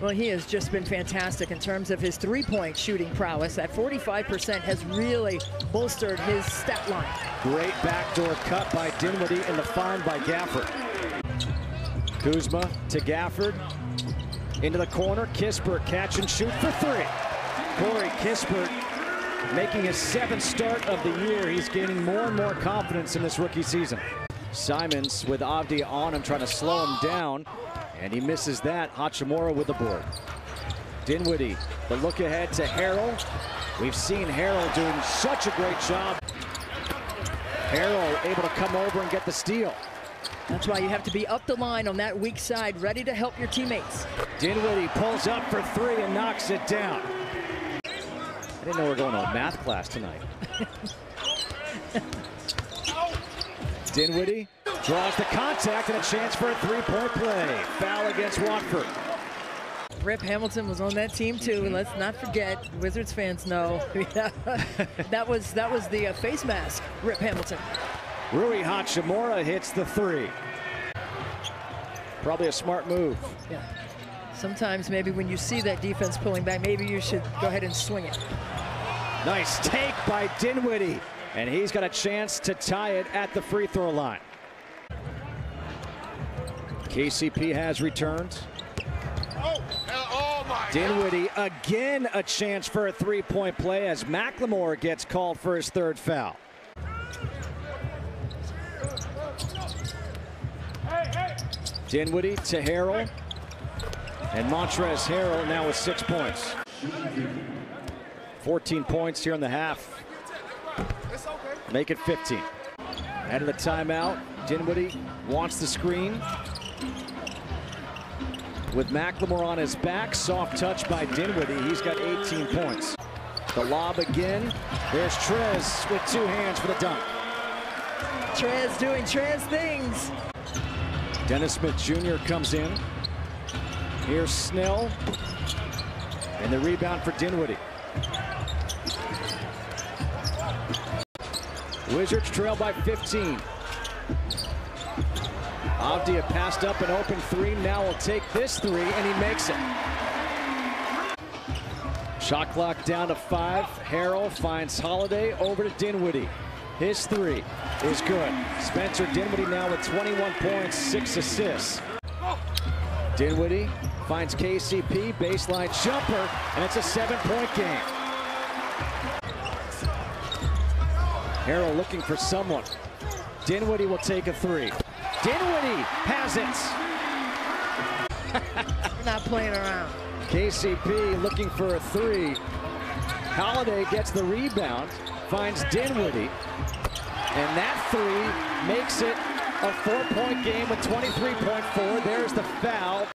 Well, he has just been fantastic in terms of his three-point shooting prowess. That 45% has really bolstered his stat line. Great backdoor cut by Dinwiddie and the find by Gafford. Kuzma to Gafford. Into the corner. Kispert catch and shoot for three. Corey Kispert making his seventh start of the year. He's gaining more and more confidence in this rookie season. Simons with Avdija on him, trying to slow him down. And he misses that. Hachimura with the board. Dinwiddie, the look ahead to Harrell. We've seen Harrell doing such a great job. Harrell able to come over and get the steal. That's why you have to be up the line on that weak side, ready to help your teammates. Dinwiddie pulls up for three and knocks it down. I didn't know we were going to a math class tonight. Dinwiddie draws the contact and a chance for a three-point play. Foul against Watford. Rip Hamilton was on that team too, and let's not forget, Wizards fans know that was that was the uh, face mask, Rip Hamilton. Rui Hachimura hits the three. Probably a smart move. Yeah. Sometimes maybe when you see that defense pulling back, maybe you should go ahead and swing it. Nice take by Dinwiddie, and he's got a chance to tie it at the free throw line. KCP has returned. Oh, uh, oh Dinwiddie again a chance for a three-point play as McLemore gets called for his third foul. Dinwiddie to Harrell. And Montrezl Harrell now with six points. 14 points here in the half. Make it 15. Out of the timeout, Dinwiddie wants the screen. With McLemore on his back, soft touch by Dinwiddie. He's got 18 points. The lob again. There's Trez with two hands for the dunk. Trez doing Trez things. Dennis Smith Jr. comes in. Here's Snell. And the rebound for Dinwiddie. Wizards trail by 15. Avdija passed up an open three. Now will take this three, and he makes it. Shot clock down to five. Harrell finds Holiday over to Dinwiddie. His three is good. Spencer Dinwiddie now with 21 points, six assists. Dinwiddie finds KCP, baseline jumper, and it's a seven-point game. Harrell looking for someone. Dinwiddie will take a three. Dinwiddie has it. Not playing around. KCP looking for a three. Holiday gets the rebound, finds Dinwiddie, and that three makes it a four-point game with 23.4. There's the foul.